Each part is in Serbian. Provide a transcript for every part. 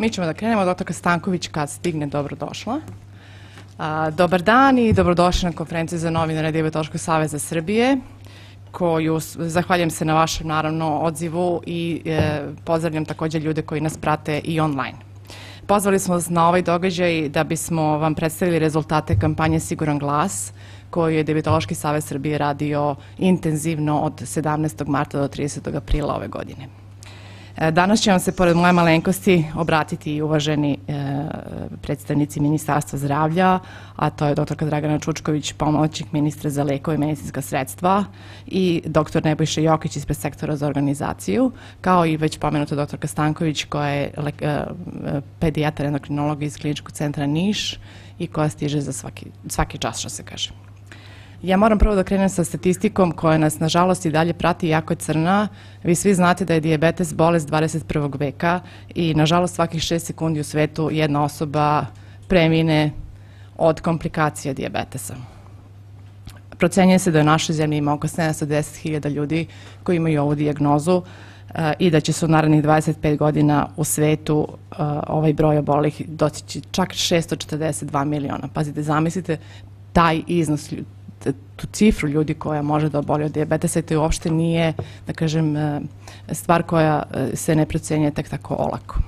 Mi ćemo da krenemo. Doktorka Stanković kad stigne, dobrodošla. A, dobar dan i dobrodošli na konferenciju za novinare Dijabetoškog saveza Srbije koju zahvaljujem se na vašem naravno odzivu i e, pozdravljam takođe ljude koji nas prate i online. Pozvali smo vas na ovaj događaj da bismo vam predstavili rezultate kampanje Siguran glas koju je Dijabetološki savez Srbije radio intenzivno od 17. marta do 30. aprila ove godine. E, danas će vam se, pored moje malenkosti, obratiti uvaženi e, predstavnici Ministarstva zdravlja, a to je dr. Dragana Čučković, pomoćnik ministra za lekove i medicinska sredstva i dr. Nebojša Jokić ispred sektora za organizaciju, kao i već pomenuta dr. Stanković koja je e, pedijatar endokrinologa iz kliničkog centra Niš i koja stiže za svaki, svaki čas, što se kaže. Ja moram prvo da krenem sa statistikom koja nas, nažalost, i dalje prati jako je crna. Vi svi znate da je diabetes bolest 21. veka i, nažalost, svakih 6 sekundi u svetu jedna osoba premine od komplikacija diabetesa. Procenjuje se da u našoj zemlji ima oko 710.000 ljudi koji imaju ovu diagnozu eh, i da će se u narednih 25 godina u svetu uh, ovaj broj obolih doći čak 642 miliona. Pazite, zamislite taj iznos tu cifru ljudi koja može da oboli od diabetesa i to uopšte nije, da kažem, e, stvar koja e, se ne procenje tek tako olako.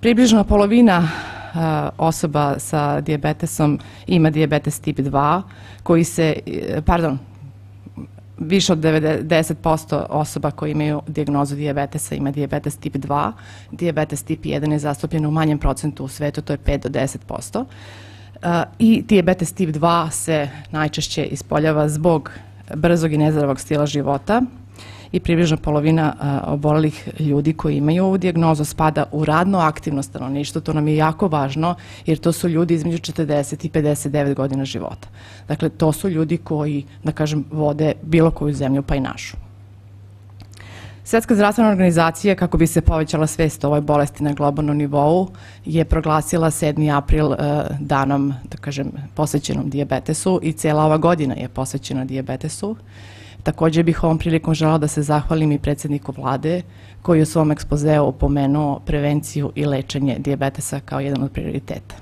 Približno polovina e, osoba sa diabetesom ima diabetes tip 2, koji se, pardon, više od 90% osoba koji imaju diagnozu diabetesa ima diabetes tip 2. Diabetes tip 1 je zastupljen u manjem procentu u svetu, to je 5 do 10% i diabetes tip 2 se najčešće ispoljava zbog brzog i nezdravog stila života i približno polovina obolelih ljudi koji imaju ovu dijagnozu spada u radno aktivno stanovništvo. To nam je jako važno jer to su ljudi između 40 i 59 godina života. Dakle, to su ljudi koji, da kažem, vode bilo koju zemlju pa i našu. Svetska zdravstvena organizacija, kako bi se povećala svest o ovoj bolesti na globalnom nivou, je proglasila 7. april uh, danom, da kažem, posvećenom diabetesu i cela ova godina je posvećena diabetesu. Takođe bih ovom prilikom želala da se zahvalim i predsedniku vlade koji u svom ekspozeu opomenuo prevenciju i lečenje diabetesa kao jedan od prioriteta.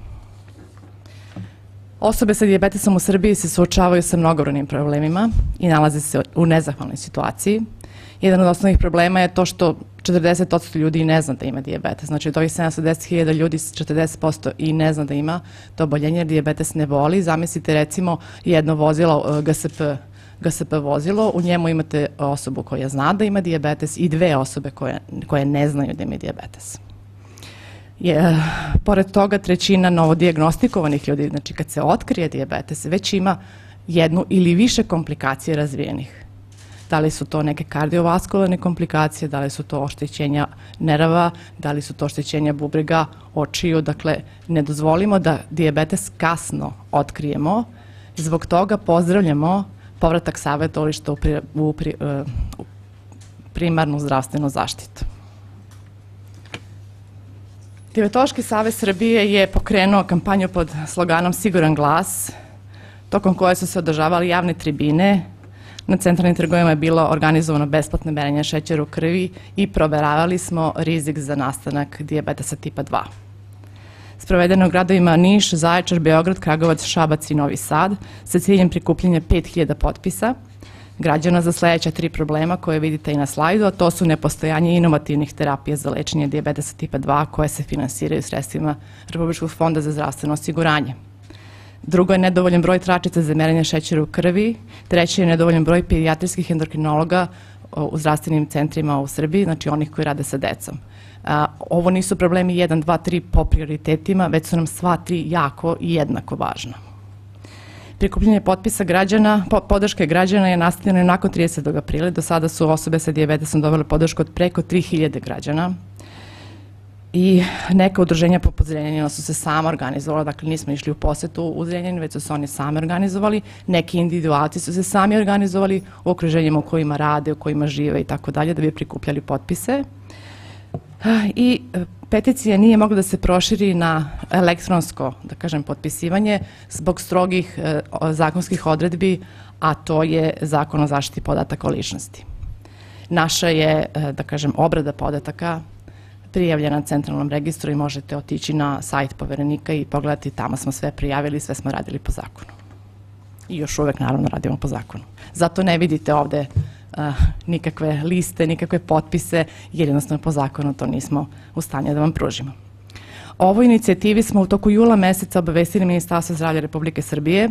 Osobe sa diabetesom u Srbiji se suočavaju sa mnogobranim problemima i nalaze se u nezahvalnoj situaciji. Jedan od osnovnih problema je to što 40% ljudi ne zna da ima diabetes. Znači od ovih 710.000 ljudi 40% i ne zna da ima to oboljenje jer diabetes ne boli. Zamislite recimo jedno vozilo GSP GSP vozilo, u njemu imate osobu koja zna da ima diabetes i dve osobe koje, koje ne znaju da ima diabetes. Je, pored toga, trećina novodiagnostikovanih ljudi, znači kad se otkrije diabetes, već ima jednu ili više komplikacije razvijenih da li su to neke kardiovaskularne komplikacije, da li su to oštećenja nerava, da li su to oštećenja bubrega, očiju, dakle ne dozvolimo da diabetes kasno otkrijemo, zbog toga pozdravljamo povratak savjetovališta u, pri, u, pri, e, u primarnu zdravstvenu zaštitu. Diabetološki savez Srbije je pokrenuo kampanju pod sloganom Siguran glas, tokom koje su se održavali javne tribine Na centralnim trgovima je bilo organizovano besplatno merenje šećera u krvi i proveravali smo rizik za nastanak diabetesa tipa 2. Sprovedeno u gradovima Niš, Zaječar, Beograd, Kragovac, Šabac i Novi Sad sa ciljem prikupljenja 5000 potpisa građana za sledeća tri problema koje vidite i na slajdu, a to su nepostojanje inovativnih terapija za lečenje diabetesa tipa 2 koje se finansiraju sredstvima Republičkog fonda za zdravstveno osiguranje. Drugo je nedovoljan broj tračica za merenje šećera u krvi. Treće je nedovoljan broj pedijatrijskih endokrinologa u zdravstvenim centrima u Srbiji, znači onih koji rade sa decom. Ovo nisu problemi 1, 2, 3 po prioritetima, već su nam sva tri jako i jednako važna. Prikupljanje potpisa građana, po, podrške građana je nastavljeno nakon 30. aprila. Do sada su osobe sa diabetesom dobile podršku od preko 3000 građana i neka udruženja poput Zrenjanina su se sama organizovala, dakle nismo išli u posetu u Zrenjanin, već su se oni sami organizovali, neki individualci su se sami organizovali u okruženjima u kojima rade, u kojima žive i tako dalje, da bi prikupljali potpise. I e, peticija nije mogla da se proširi na elektronsko, da kažem, potpisivanje zbog strogih e, zakonskih odredbi, a to je zakon o zaštiti podataka o ličnosti. Naša je, e, da kažem, obrada podataka prijavljena na centralnom registru i možete otići na sajt poverenika i pogledati, tamo smo sve prijavili, sve smo radili po zakonu. I još uvek naravno radimo po zakonu. Zato ne vidite ovde uh, nikakve liste, nikakve potpise, jer jednostavno po zakonu to nismo u stanju da vam pružimo. Ovoj inicijativi smo u toku jula meseca obavestili Ministarstvo zdravlja Republike Srbije,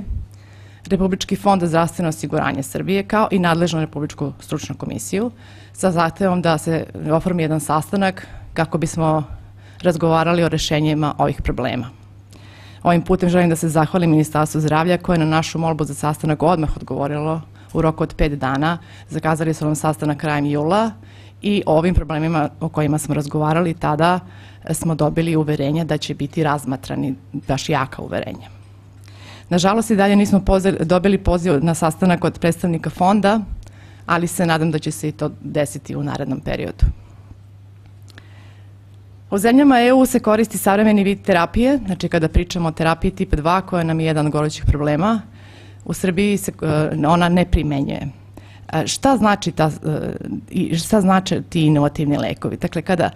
Republički fond za zdravstveno osiguranje Srbije, kao i nadležnu Republičku stručnu komisiju, sa zahtevom da se oformi jedan sastanak kako bismo razgovarali o rešenjima ovih problema. Ovim putem želim da se zahvalim Ministarstvu zdravlja koje je na našu molbu za sastanak odmah odgovorilo u roku od pet dana. Zakazali su nam sastanak krajem jula i o ovim problemima o kojima smo razgovarali tada smo dobili uverenja da će biti razmatrani, baš jaka uverenja. Nažalost i dalje nismo dobili poziv na sastanak od predstavnika fonda, ali se nadam da će se i to desiti u narednom periodu. U zemljama EU se koristi savremeni vid terapije, znači kada pričamo o terapiji tipa 2 koja nam je jedan od gorućih problema, u Srbiji se e, ona ne primenjuje. E, šta znači ta, e, šta znači ti inovativni lekovi? Dakle, kada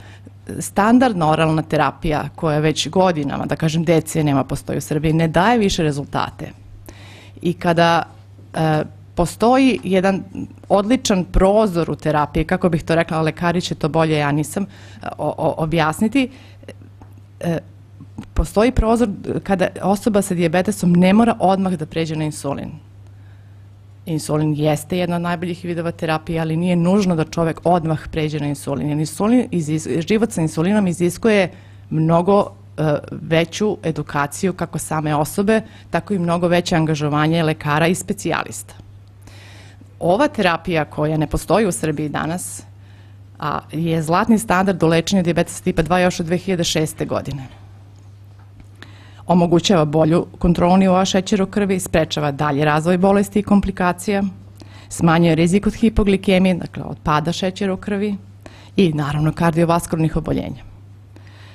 standardna oralna terapija koja već godinama, da kažem decenijama postoji u Srbiji, ne daje više rezultate i kada postoji jedan odličan prozor u terapiji, kako bih to rekla, lekari će to bolje, ja nisam, o, o, objasniti, e, postoji prozor kada osoba sa diabetesom ne mora odmah da pređe na insulin. Insulin jeste jedna od najboljih vidova terapije, ali nije nužno da čovek odmah pređe na insulin. Insulin, izis, život sa insulinom iziskuje mnogo uh, veću edukaciju kako same osobe, tako i mnogo veće angažovanje lekara i specijalista. Ova terapija koja ne postoji u Srbiji danas a, je zlatni standard u lečenju diabetesa tipa 2 još od 2006. godine omogućava bolju kontrolu nivoa šećera u krvi, sprečava dalje razvoj bolesti i komplikacija, smanjuje rizik od hipoglikemije, dakle od pada šećera u krvi i naravno kardiovaskularnih oboljenja.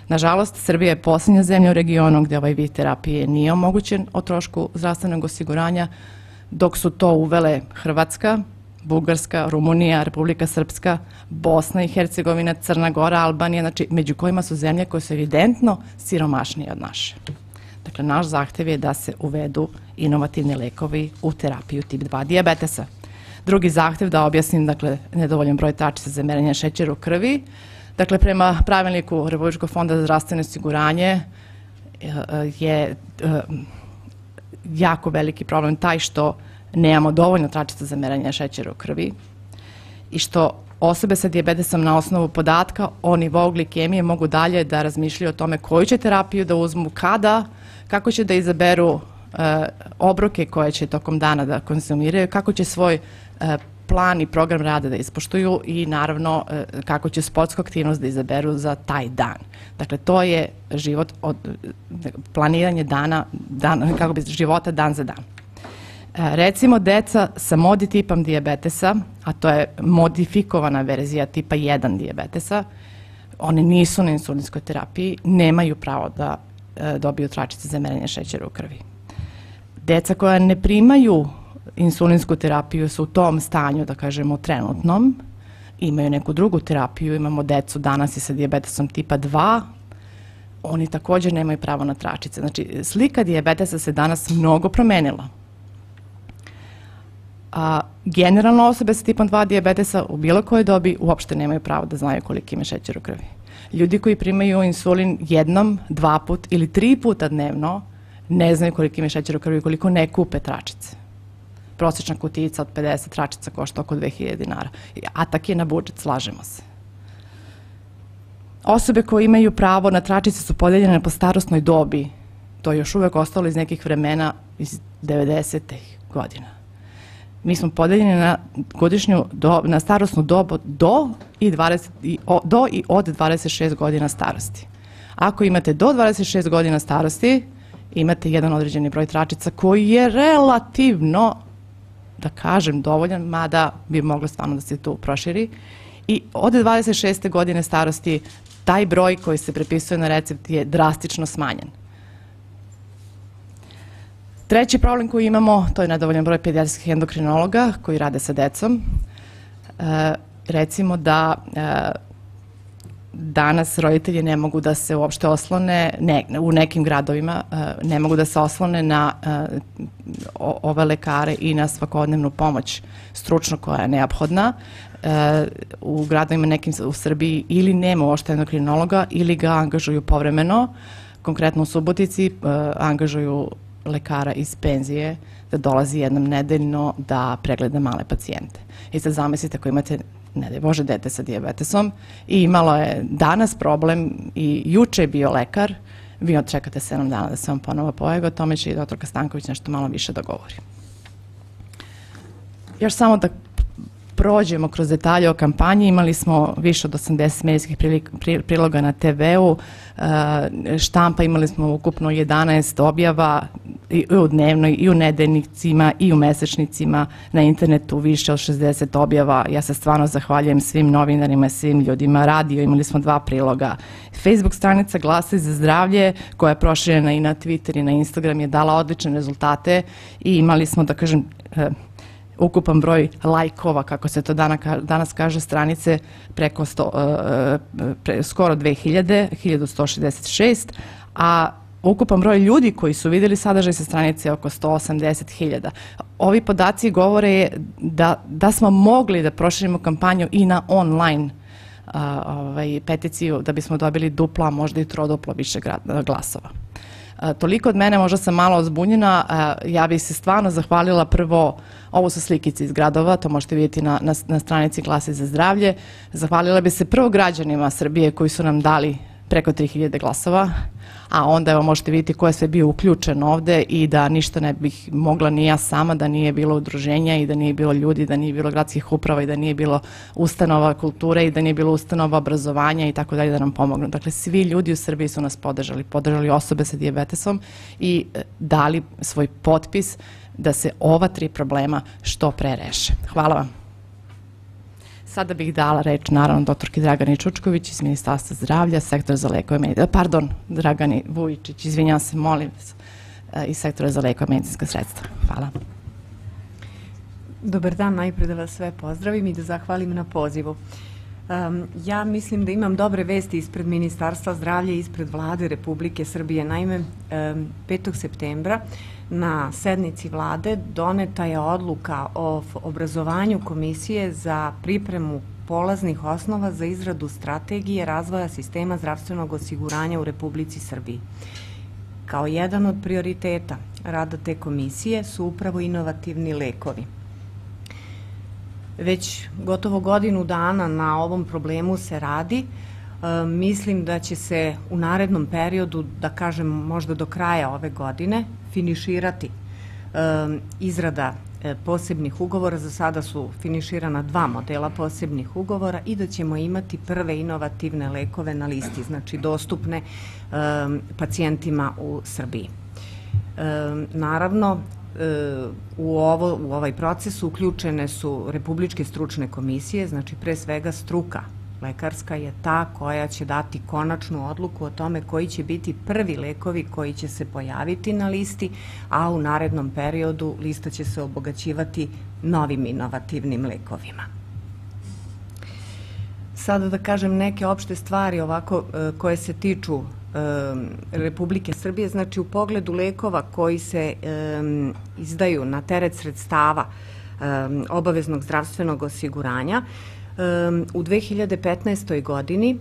Nažalost, Srbija je poslednja zemlja u regionu gde ovaj vid terapije nije omogućen o trošku zdravstvenog osiguranja, dok su to uvele Hrvatska, Bugarska, Rumunija, Republika Srpska, Bosna i Hercegovina, Crna Gora, Albanija, znači među kojima su zemlje koje su evidentno siromašnije od naše. Dakle, naš zahtev je da se uvedu inovativni lekovi u terapiju tip 2 diabetesa. Drugi zahtev, da objasnim, dakle, nedovoljan broj tačica za merenje šećera u krvi. Dakle, prema pravilniku Republičkog fonda za zdravstveno osiguranje e, je e, jako veliki problem taj što nemamo dovoljno tračica za merenje šećera u krvi i što osobe sa diabetesom na osnovu podatka o nivou glikemije mogu dalje da razmišljaju o tome koju će terapiju da uzmu, kada, kako će da izaberu e, obroke koje će tokom dana da konsumiraju, kako će svoj e, plan i program rada da ispoštuju i naravno e, kako će sportsku aktivnost da izaberu za taj dan. Dakle, to je život od planiranje dana, dan, kako bi života dan za dan. Recimo, deca sa modi tipom diabetesa, a to je modifikovana verzija tipa 1 diabetesa, one nisu na insulinskoj terapiji, nemaju pravo da E, dobiju tračice za merenje šećera u krvi. Deca koja ne primaju insulinsku terapiju su u tom stanju, da kažemo, trenutnom, imaju neku drugu terapiju, imamo decu danas i sa diabetesom tipa 2, oni takođe nemaju pravo na tračice. Znači, slika diabetesa se danas mnogo promenila. A, generalno osobe sa tipom 2 diabetesa u bilo kojoj dobi uopšte nemaju pravo da znaju koliki ima šećer u krvi ljudi koji primaju insulin jednom, dva put ili tri puta dnevno ne znaju koliko ima šećer u krvi koliko ne kupe tračice. Prosječna kutijica od 50 tračica košta oko 2000 dinara. Atak je na budžet, slažemo se. Osobe koje imaju pravo na tračice su podeljene po starostnoj dobi. To je još uvek ostalo iz nekih vremena iz 90. godina mi smo podeljeni na godišnju do, na starostnu dobu do i, 20, i, o, do i od 26 godina starosti. Ako imate do 26 godina starosti, imate jedan određeni broj tračica koji je relativno, da kažem, dovoljan, mada bi moglo stvarno da se tu proširi. I od 26. godine starosti taj broj koji se prepisuje na recept je drastično smanjen. Treći problem koji imamo, to je nedovoljan broj pedijatrijskih endokrinologa koji rade sa decom. E, recimo da e, danas roditelji ne mogu da se uopšte oslone, ne, u nekim gradovima ne mogu da se oslone na ove lekare i na svakodnevnu pomoć stručno koja je neophodna. U gradovima nekim u Srbiji ili nema uopšte endokrinologa ili ga angažuju povremeno, konkretno u Subotici angažuju lekara iz penzije da dolazi jednom nedeljno da pregleda male pacijente. I sad zamislite ako imate ne da Bože, dete sa diabetesom i imalo je danas problem i juče je bio lekar, vi odčekate 7 dana da se on ponovo pojave, o tome će i doktorka Stanković nešto malo više da govori. Još samo da prođemo kroz detalje o kampanji, imali smo više od 80 medijskih priloga na TV-u, štampa imali smo ukupno 11 objava i u dnevnoj, i u nedeljnicima, i u mesečnicima, na internetu više od 60 objava. Ja se stvarno zahvaljujem svim novinarima, svim ljudima. Radio, imali smo dva priloga. Facebook stranica Glasa za zdravlje, koja je proširena i na Twitter i na Instagram, je dala odlične rezultate i imali smo, da kažem, e, ukupan broj lajkova, kako se to danas kaže, stranice preko sto, e, e, pre, skoro 2000, 1166, a ukupan broj ljudi koji su videli sadržaj sa stranice oko 180.000. Ovi podaci govore da, da smo mogli da proširimo kampanju i na online a, ovaj, peticiju da bismo dobili dupla, možda i troduplo više glasova. Toliko od mene, možda sam malo ozbunjena, ja bih se stvarno zahvalila prvo, ovo su slikice iz gradova, to možete vidjeti na, na, na stranici Glasi za zdravlje, zahvalila bih se prvo građanima Srbije koji su nam dali preko 3000 glasova, a onda evo možete vidjeti ko je sve bio uključen ovde i da ništa ne bih mogla ni ja sama, da nije bilo udruženja i da nije bilo ljudi, da nije bilo gradskih uprava i da nije bilo ustanova kulture i da nije bilo ustanova obrazovanja i tako dalje da nam pomognu. Dakle, svi ljudi u Srbiji su nas podržali, podržali osobe sa diabetesom i e, dali svoj potpis da se ova tri problema što pre reše. Hvala vam. Sada bih dala reč, naravno, doktorki Dragani Čučković iz Ministarstva zdravlja, sektor za lekove medicine, pardon, Dragani Vujičić, izvinjam se, molim vas, eh, iz sektora za lekove medicinska sredstva. Hvala. Dobar dan, najpre da vas sve pozdravim i da zahvalim na pozivu. Um, ja mislim da imam dobre vesti ispred Ministarstva zdravlja i ispred vlade Republike Srbije. Naime, um, 5. septembra na sednici vlade doneta je odluka o obrazovanju komisije za pripremu polaznih osnova za izradu strategije razvoja sistema zdravstvenog osiguranja u Republici Srbiji. Kao jedan od prioriteta rada te komisije su upravo inovativni lekovi. Već gotovo godinu dana na ovom problemu se radi, E, mislim da će se u narednom periodu, da kažem možda do kraja ove godine, finiširati e, izrada e, posebnih ugovora, za sada su finiširana dva modela posebnih ugovora i da ćemo imati prve inovativne lekove na listi, znači dostupne pacijentima u Srbiji. Naravno, u, ovo, u ovaj proces uključene su republičke stručne komisije, znači pre svega struka lekarska je ta koja će dati konačnu odluku o tome koji će biti prvi lekovi koji će se pojaviti na listi, a u narednom periodu lista će se obogaćivati novim inovativnim lekovima. Sada da kažem neke opšte stvari ovako e, koje se tiču e, Republike Srbije, znači u pogledu lekova koji se izdaju na teret sredstava obaveznog zdravstvenog osiguranja, u 2015. godini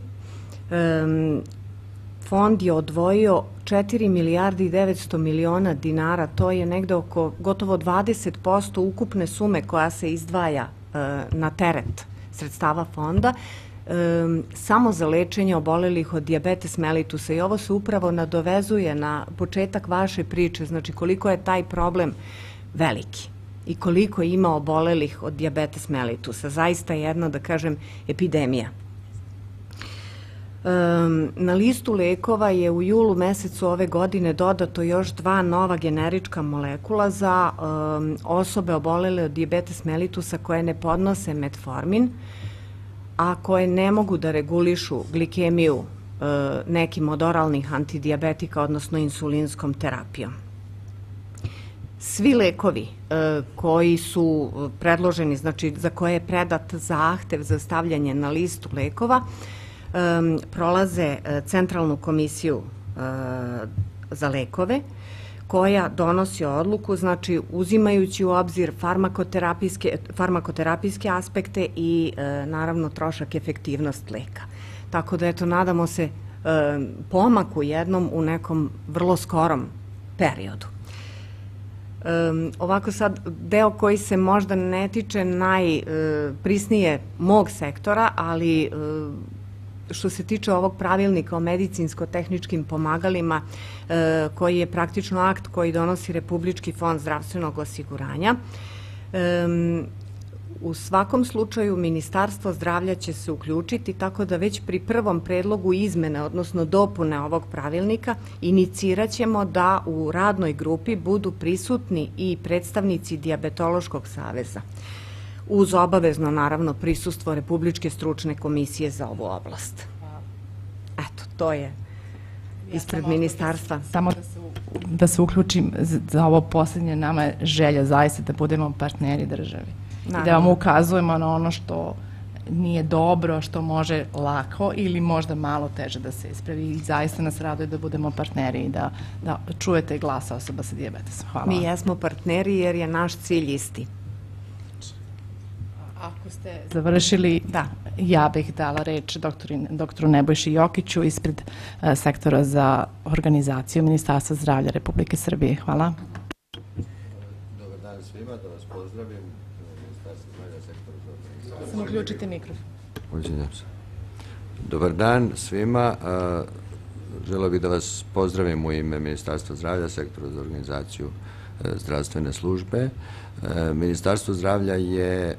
fond je odvojio 4 milijardi i 900 miliona dinara, to je negde oko gotovo 20% ukupne sume koja se izdvaja e, na teret sredstava fonda, samo za lečenje obolelih od diabetes mellitusa i ovo se upravo nadovezuje na početak vaše priče, znači koliko je taj problem veliki i koliko ima obolelih od diabetes mellitusa. Zaista jedna, da kažem, epidemija. Um, na listu lekova je u julu mesecu ove godine dodato još dva nova generička molekula za um, osobe obolele od diabetes mellitusa koje ne podnose metformin, a koje ne mogu da regulišu glikemiju uh, nekim od oralnih antidiabetika, odnosno insulinskom terapijom. Svi lekovi e, koji su predloženi, znači za koje je predat zahtev za stavljanje na listu lekova, prolaze centralnu komisiju za lekove, koja donosi odluku, znači uzimajući u obzir farmakoterapijske, farmakoterapijske aspekte i e, naravno trošak efektivnost leka. Tako da eto, nadamo se e, pomaku jednom u nekom vrlo skorom periodu. Um, ovako sad, deo koji se možda ne tiče najprisnije uh, mog sektora, ali uh, što se tiče ovog pravilnika o medicinsko-tehničkim pomagalima, e, koji je praktično akt koji donosi Republički fond zdravstvenog osiguranja, U svakom slučaju Ministarstvo zdravlja će se uključiti tako da već pri prvom predlogu izmene, odnosno dopune ovog pravilnika, inicirat ćemo da u radnoj grupi budu prisutni i predstavnici Diabetološkog saveza uz obavezno naravno prisustvo Republičke stručne komisije za ovu oblast. Eto, to je ispred ministarstva. Samo da se, da se uključim za ovo poslednje, nama je želja zaista da budemo partneri državi. Naravno. I da vam ukazujemo na ono što nije dobro, što može lako ili možda malo teže da se ispravi i zaista nas raduje da budemo partneri i da, da čujete glas osoba sa diabetesom. Hvala. Mi jesmo partneri jer je naš cilj isti. Ako ste završili, da, ja bih dala reč doktoru, doktoru Nebojši Jokiću ispred uh, sektora za organizaciju Ministarstva zdravlja Republike Srbije. Hvala. Dobar dan svima, da vas pozdravim. Ministarstvo zdravlja sektora za organizaciju. Samo uključite mikrofon. Uđenjam se. Dobar dan svima. Uh, želeo bih da vas pozdravim u ime Ministarstva zdravlja, sektora za organizaciju uh, zdravstvene službe. E, Ministarstvo zdravlja je e,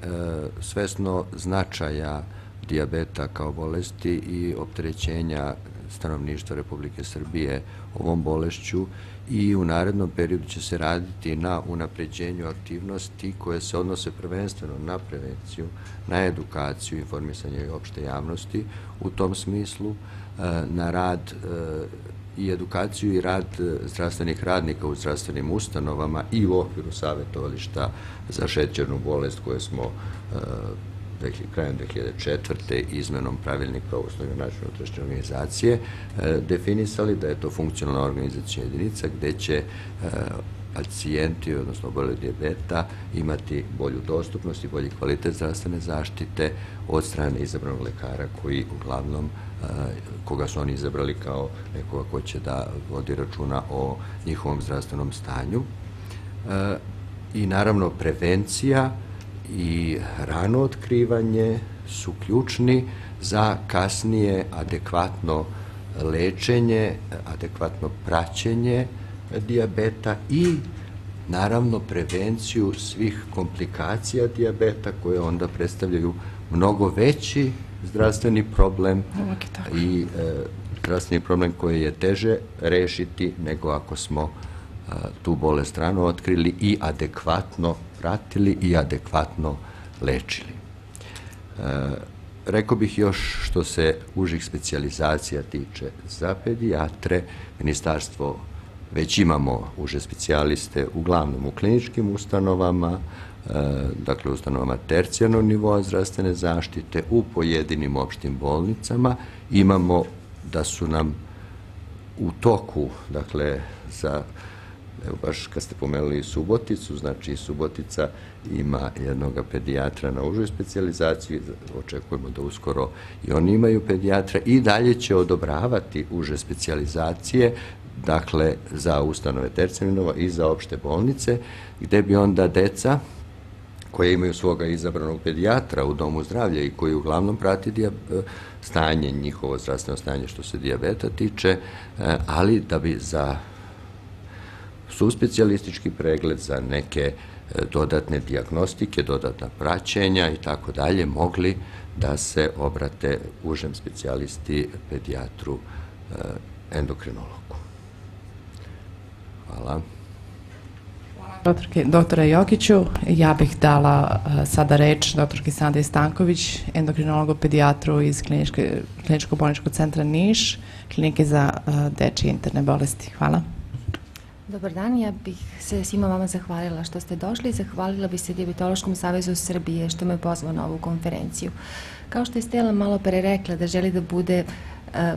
svesno značaja diabeta kao bolesti i opterećenja stanovništva Republike Srbije ovom bolešću i u narednom periodu će se raditi na unapređenju aktivnosti koje se odnose prvenstveno na prevenciju, na edukaciju, informisanje opšte javnosti u tom smislu, e, na rad i edukaciju i rad e, zdravstvenih radnika u zdravstvenim ustanovama i u okviru savjetovališta za šećernu bolest koje smo uh, krajem 2004. izmenom pravilnika o uslovima načinu utrašnje organizacije e, definisali da je to funkcionalna organizacija jedinica gde će pacijenti, odnosno oboleli dijabeta, imati bolju dostupnost i bolji kvalitet zdravstvene zaštite od strane izabranog lekara koji uglavnom koga su oni izabrali kao nekoga ko će da vodi računa o njihovom zdravstvenom stanju. I naravno prevencija i rano otkrivanje su ključni za kasnije adekvatno lečenje, adekvatno praćenje diabeta i naravno prevenciju svih komplikacija diabeta koje onda predstavljaju mnogo veći zdravstveni problem i e, zdravstveni problem koji je teže rešiti nego ako smo e, tu bolest rano otkrili i adekvatno pratili i adekvatno lečili. E, rekao bih još što se užih specializacija tiče za pedijatre, Ministarstvo već imamo uže specijaliste uglavnom u kliničkim ustanovama, dakle ustanovama tercijarnog nivoa zdravstvene zaštite, u pojedinim opštim bolnicama. Imamo da su nam u toku, dakle, za Evo baš kad ste pomenuli Suboticu, znači Subotica ima jednog pedijatra na užoj specializaciji, očekujemo da uskoro i oni imaju pedijatra i dalje će odobravati uže specializacije dakle, za ustanove tercijalnog i za opšte bolnice, gde bi onda deca koje imaju svoga izabranog pedijatra u domu zdravlja i koji uglavnom prati stanje, njihovo zdravstveno stanje što se dijabeta tiče, e, ali da bi za suspecijalistički pregled, za neke e, dodatne diagnostike, dodatna praćenja i tako dalje, mogli da se obrate užem specijalisti pedijatru e, endokrinologu. Hvala. Doktore Jokiću, ja bih dala uh, sada reč doktorki Sandri Stanković, endokrinologu pedijatru iz kliničko-bolničkog centra Niš, klinike za uh, dečije interne bolesti. Hvala. Dobar dan, ja bih se svima vama zahvalila što ste došli zahvalila bih se Diabetološkom savezu Srbije što me pozvao na ovu konferenciju. Kao što je Stela malo pre rekla da želi da bude e,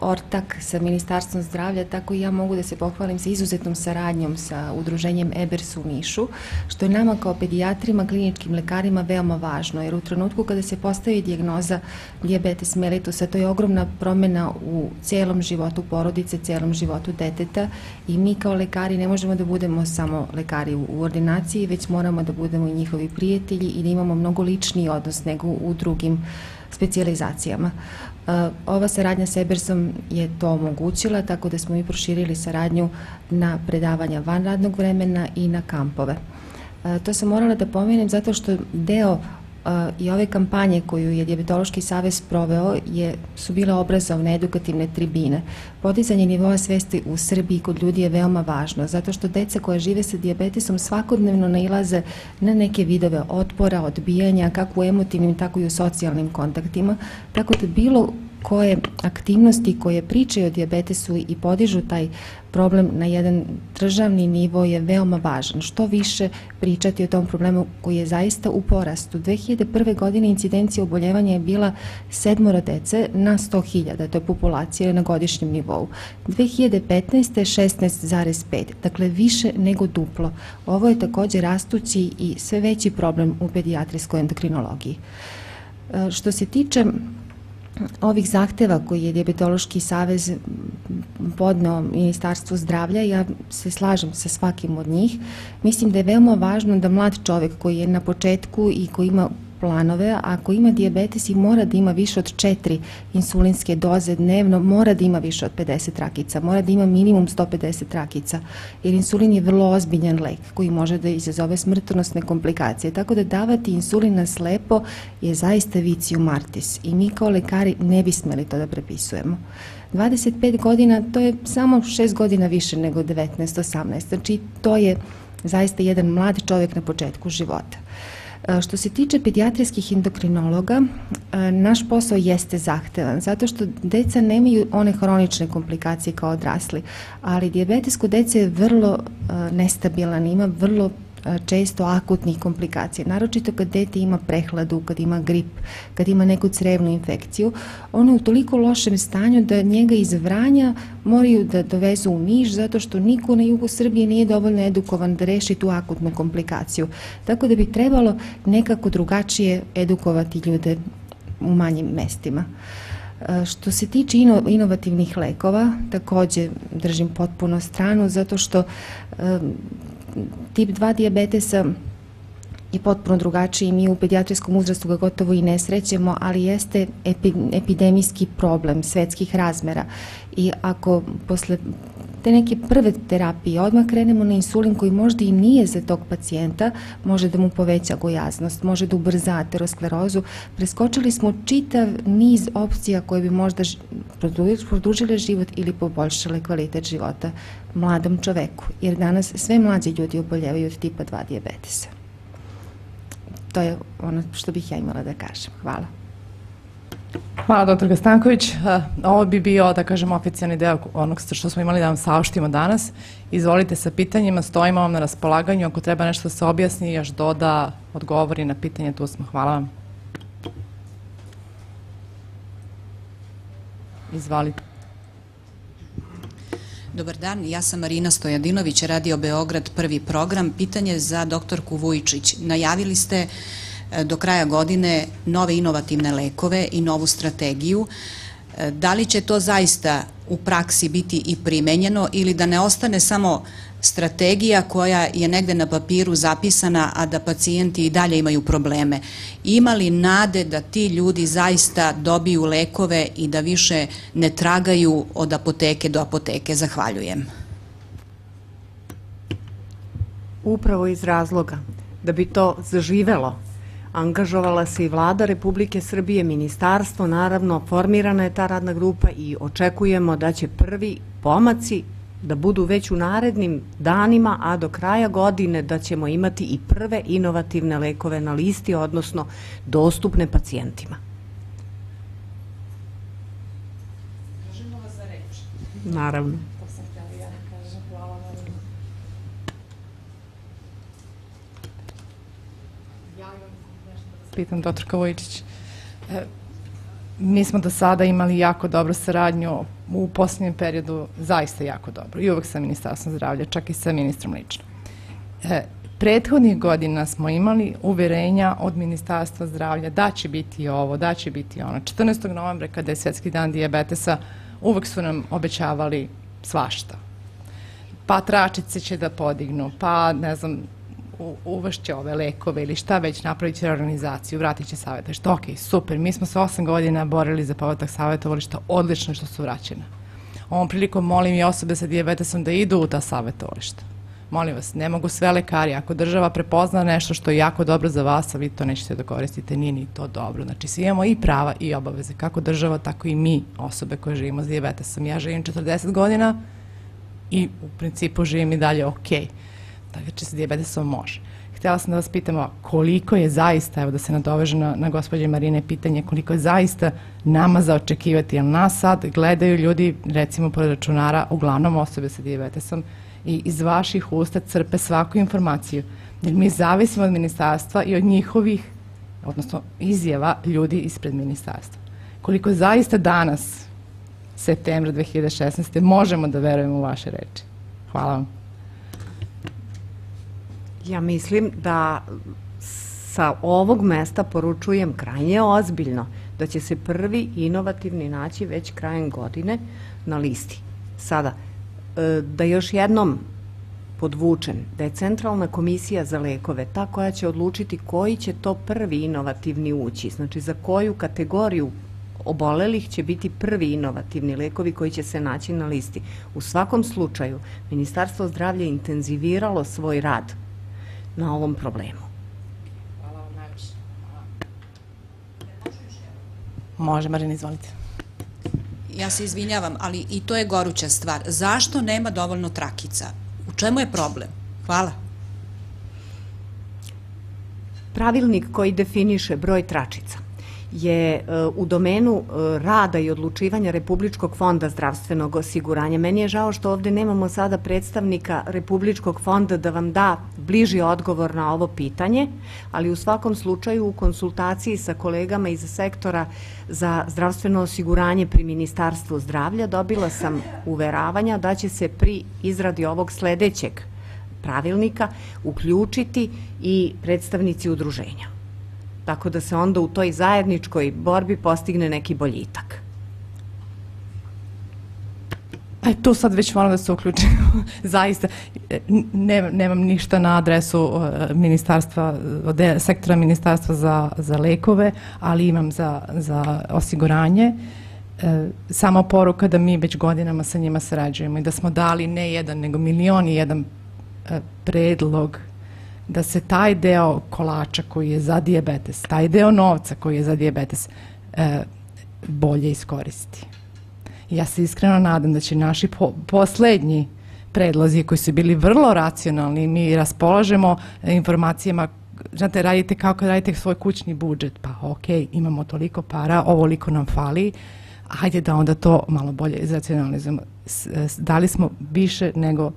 ortak sa Ministarstvom zdravlja, tako i ja mogu da se pohvalim sa izuzetnom saradnjom sa udruženjem EBERS u Nišu, što je nama kao pedijatrima, kliničkim lekarima veoma važno, jer u trenutku kada se postavi dijagnoza diabetes mellitusa, to je ogromna promena u celom životu porodice, celom životu deteta i mi kao lekari ne možemo da budemo samo lekari u ordinaciji, već moramo da budemo i njihovi prijatelji i da imamo mnogo ličniji odnos nego u drugim specijalizacijama. E, ova saradnja sa Ebersom je to omogućila, tako da smo i proširili saradnju na predavanja van radnog vremena i na kampove. E, to sam morala da pomenem zato što deo i ove kampanje koju je Diabetološki savez proveo je, su bile obrazovne, edukativne tribine. Podizanje nivoa svesti u Srbiji kod ljudi je veoma važno, zato što deca koja žive sa diabetesom svakodnevno nailaze na neke vidove otpora, odbijanja, kako u emotivnim, tako i u socijalnim kontaktima, tako da bilo koje aktivnosti koje pričaju o diabetesu i podižu taj problem na jedan državni nivo je veoma važan. Što više pričati o tom problemu koji je zaista u porastu. 2001. godine incidencija oboljevanja je bila sedmora dece na 100.000, to je populacija na godišnjem nivou. 2015. 16,5, dakle više nego duplo. Ovo je takođe rastući i sve veći problem u pedijatrijskoj endokrinologiji. E, što se tiče ovih zahteva koji je Diabetološki savez podneo Ministarstvu zdravlja, ja se slažem sa svakim od njih. Mislim da je veoma važno da mlad čovek koji je na početku i koji ima planove, ako ima diabetes i mora da ima više od četiri insulinske doze dnevno, mora da ima više od 50 rakica, mora da ima minimum 150 rakica, jer insulin je vrlo ozbiljan lek koji može da izazove smrtonosne komplikacije. Tako da davati insulin na slepo je zaista viciju martis i mi kao lekari ne bi smeli to da prepisujemo. 25 godina, to je samo 6 godina više nego 19-18. Znači, to je zaista jedan mlad čovjek na početku života. E, što se tiče pedijatrijskih endokrinologa, e, naš posao jeste zahtevan, zato što deca nemaju one hronične komplikacije kao odrasli, ali diabetes kod dece je vrlo e, nestabilan, ima vrlo često akutnih komplikacija, naročito kad dete ima prehladu, kad ima grip, kad ima neku crevnu infekciju, ono je u toliko lošem stanju da njega iz Vranja moraju da dovezu u Niš zato što niko na jugu Srbije nije dovoljno edukovan da reši tu akutnu komplikaciju. Tako da bi trebalo nekako drugačije edukovati ljude u manjim mestima. Što se tiče ino, inovativnih lekova, takođe držim potpuno stranu zato što tip 2 diabetesa je potpuno drugačiji. Mi u pedijatrijskom uzrastu ga gotovo i ne srećemo, ali jeste epi, epidemijski problem svetskih razmera. I ako posle te neke prve terapije odmah krenemo na insulin koji možda i nije za tog pacijenta, može da mu poveća gojaznost, može da ubrza aterosklerozu. Preskočili smo čitav niz opcija koje bi možda produžile život ili poboljšale kvalitet života mladom čoveku, jer danas sve mlađi ljudi oboljevaju od tipa 2 diabetesa. To je ono što bih ja imala da kažem. Hvala. Hvala, doktor Gastanković. Ovo bi bio, da kažem, oficijalni deo onog što smo imali da vam saoštimo danas. Izvolite sa pitanjima, stojimo vam na raspolaganju. Ako treba nešto da se objasni, još doda, odgovori na pitanje, tu smo. Hvala vam. Izvolite. Dobar dan, ja sam Marina Stojadinović, Radio Beograd, prvi program. Pitanje za doktorku Vujičić. Najavili ste do kraja godine nove inovativne lekove i novu strategiju. E, da li će to zaista u praksi biti i primenjeno ili da ne ostane samo strategija koja je negde na papiru zapisana, a da pacijenti i dalje imaju probleme. Ima li nade da ti ljudi zaista dobiju lekove i da više ne tragaju od apoteke do apoteke? Zahvaljujem. Upravo iz razloga da bi to zaživelo angažovala se i vlada Republike Srbije, ministarstvo, naravno formirana je ta radna grupa i očekujemo da će prvi pomaci da budu već u narednim danima, a do kraja godine da ćemo imati i prve inovativne lekove na listi, odnosno dostupne pacijentima. Držimo vas za reč. Naravno. To sam htjela ja da kažem. Hvala vam. Ja imam nešto da vas pitam, doktorka Vojičić. Mi smo do sada imali jako dobru saradnju u posljednjem periodu, zaista jako dobro. I uvek sa Ministarstvom zdravlja, čak i sa ministrom lično. E, prethodnih godina smo imali uverenja od Ministarstva zdravlja da će biti ovo, da će biti ono. 14. novembra kada je Svetski dan dijabetesa, uvek su nam obećavali svašta. Pa tračice će da podignu, pa ne znam, u- uvršće ove lekove ili šta već, napravit će organizaciju, vratit će savjeta. Što, ok, super, mi smo se osam godina borili za povratak savjetovališta, odlično što su vraćena. Ovom prilikom molim i osobe sa dijabetesom da idu u ta savjetovališta. Molim vas, ne mogu sve lekari, ako država prepozna nešto što je jako dobro za vas, a vi to nećete da koristite, nije ni to dobro. Znači, svi imamo i prava i obaveze, kako država, tako i mi, osobe koje živimo s dijabetesom. Ja živim 40 godina, i u principu živim i dalje ok. Znači, sa dijabetesom može. Htjela sam da vas pitamo koliko je zaista, evo da se nadoveže na, na gospođe Marine pitanje, koliko je zaista nama za očekivati, jer nas sad gledaju ljudi, recimo pored računara, uglavnom osobe sa dijabetesom, i iz vaših usta crpe svaku informaciju. Jer mi zavisimo od ministarstva i od njihovih, odnosno izjava ljudi ispred ministarstva. Koliko zaista danas septembra 2016. možemo da verujemo u vaše reči. Hvala vam. Ja mislim da sa ovog mesta poručujem krajnje ozbiljno da će se prvi inovativni naći već krajem godine na listi. Sada, e, da još jednom podvučem da je Centralna komisija za lekove ta koja će odlučiti koji će to prvi inovativni ući, znači za koju kategoriju obolelih će biti prvi inovativni lekovi koji će se naći na listi. U svakom slučaju, Ministarstvo zdravlja intenziviralo svoj rad na ovom problemu. Hvala vam najviše. Može, Marina, izvolite. Ja se izvinjavam, ali i to je goruća stvar. Zašto nema dovoljno trakica? U čemu je problem? Hvala. Pravilnik koji definiše broj tračica je e, u domenu e, rada i odlučivanja Republičkog fonda zdravstvenog osiguranja. Meni je žao što ovde nemamo sada predstavnika Republičkog fonda da vam da bliži odgovor na ovo pitanje, ali u svakom slučaju u konsultaciji sa kolegama iz sektora za zdravstveno osiguranje pri Ministarstvu zdravlja dobila sam uveravanja da će se pri izradi ovog sledećeg pravilnika uključiti i predstavnici udruženja. Tako da se onda u toj zajedničkoj borbi postigne neki boljitak. E, tu sad već moram da se uključim. Zaista, e, ne, nemam ništa na adresu e, ministarstva, de, sektora ministarstva za, za lekove, ali imam za, za osiguranje. E, samo poruka da mi već godinama sa njima sarađujemo i da smo dali ne jedan, nego milion i jedan e, predlog da se taj deo kolača koji je za dijabetes, taj deo novca koji je za dijabetes, e, bolje iskoristi. Ja se iskreno nadam da će naši po, poslednji predlozi koji su bili vrlo racionalni, mi raspolažemo informacijama znate, radite kao kad radite svoj kućni budžet, pa ok, imamo toliko para, ovoliko nam fali, hajde da onda to malo bolje izracionalizujemo. Dali smo više nego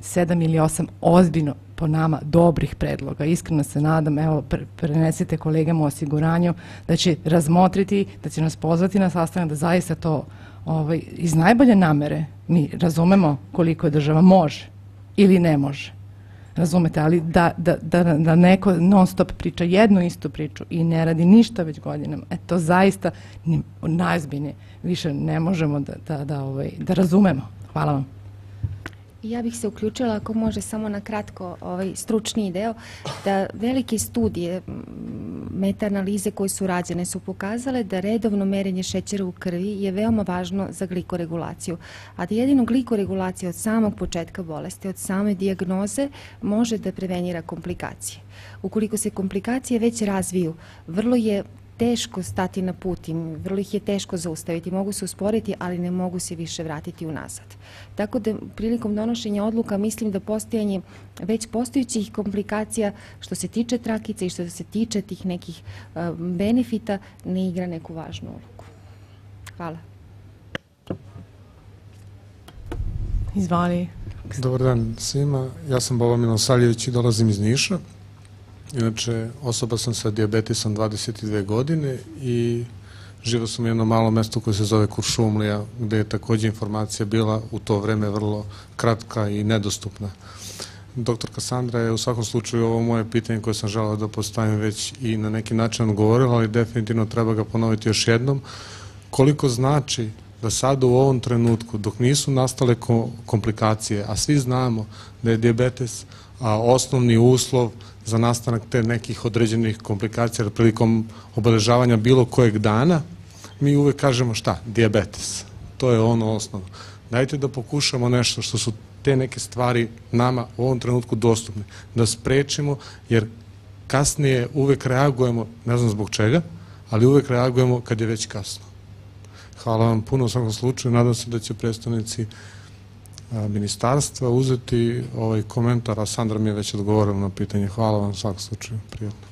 sedam ili osam ozbiljno po nama dobrih predloga. Iskreno se nadam, evo, prenesite kolegama u osiguranju da će razmotriti, da će nas pozvati na sastanak, da zaista to ovaj, iz najbolje namere mi razumemo koliko država može ili ne može. Razumete, ali da, da, da, da neko non stop priča jednu istu priču i ne radi ništa već godinama, e to zaista najzbiljnije više ne možemo da, da, da, ovaj, da razumemo. Hvala vam. Ja bih se uključila, ako može, samo na kratko ovaj stručni deo, da velike studije, metaanalize koje su rađene su pokazale da redovno merenje šećera u krvi je veoma važno za glikoregulaciju, a da jedino glikoregulacija od samog početka bolesti, od same dijagnoze, može da prevenira komplikacije. Ukoliko se komplikacije već razviju, vrlo je teško stati na put i vrlo ih je teško zaustaviti. Mogu se usporiti, ali ne mogu se više vratiti unazad. Tako da prilikom donošenja odluka mislim da postojanje već postojućih komplikacija što se tiče trakica i što se tiče tih nekih benefita ne igra neku važnu ulogu. Hvala. Izvali. Dobar dan svima, ja sam Boba Milosavljević i dolazim iz Niša. Inače, osoba sam sa diabetesom 22 godine i živo sam u jednom malom mestu koje se zove Kuršumlija, gde je takođe informacija bila u to vreme vrlo kratka i nedostupna. Doktor Kasandra je u svakom slučaju ovo moje pitanje koje sam želao da postavim već i na neki način odgovorila, ali definitivno treba ga ponoviti još jednom. Koliko znači da sada u ovom trenutku, dok nisu nastale komplikacije, a svi znamo da je diabetes osnovni uslov za nastanak te nekih određenih komplikacija prilikom obeležavanja bilo kojeg dana, mi uvek kažemo šta? Diabetes. To je ono osnovno. Dajte da pokušamo nešto što su te neke stvari nama u ovom trenutku dostupne, da sprečimo, jer kasnije uvek reagujemo, ne znam zbog čega, ali uvek reagujemo kad je već kasno. Hvala vam puno u svakom slučaju, nadam se da će predstavnici ministarstva uzeti ovaj komentar, a Sandra mi je već odgovorila na pitanje. Hvala vam u svakom slučaju, prijatno.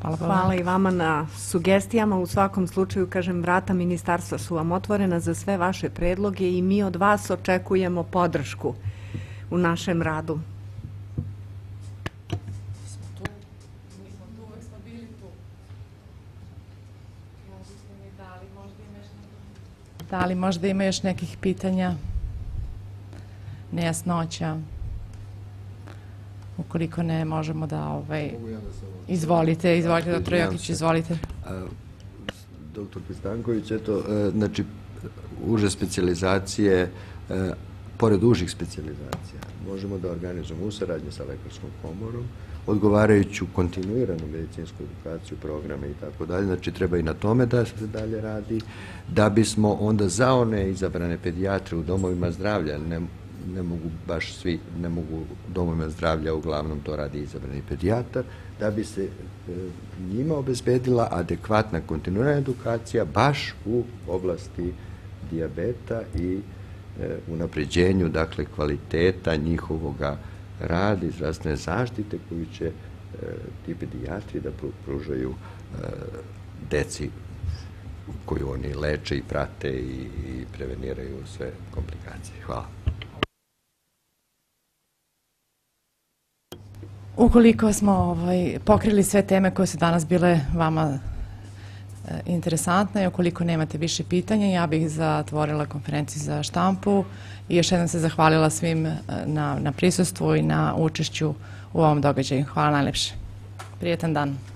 Hvala, hvala i vama na sugestijama. U svakom slučaju, kažem, vrata ministarstva su vam otvorena za sve vaše predloge i mi od vas očekujemo podršku u našem radu. Da li možda ima još nekih pitanja, nejasnoća? Ukoliko ne, možemo da... Ovaj, izvolite, izvolite, doktor Jokić, izvolite. Doktor Pistanković, eto, e, znači, uže specializacije, e, pored užih specializacija, možemo da organizujemo u saradnje sa lekarskom komorom, odgovarajuću kontinuiranu medicinsku edukaciju, programe i tako dalje. Znači, treba i na tome da se dalje radi, da bismo onda za one izabrane pedijatre u domovima zdravlja, ne, ne mogu baš svi, ne mogu domovima zdravlja, uglavnom to radi izabrani pedijatar, da bi se e, njima obezbedila adekvatna kontinuirana edukacija baš u oblasti diabeta i e, unapređenju, dakle, kvaliteta njihovoga rada i zdravstvene zaštite koju će e, ti pedijatri da pružaju e, deci koju oni leče i prate i, i preveniraju sve komplikacije. Hvala. Ukoliko smo ovaj, pokrili sve teme koje su danas bile vama e, interesantne i ukoliko nemate više pitanja, ja bih zatvorila konferenciju za štampu i još jednom se zahvalila svim e, na, na prisustvu i na učešću u ovom događaju. Hvala najlepše. Prijetan dan.